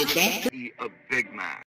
you that? Be a Big man.